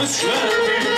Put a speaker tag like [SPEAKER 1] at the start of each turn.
[SPEAKER 1] hoş it.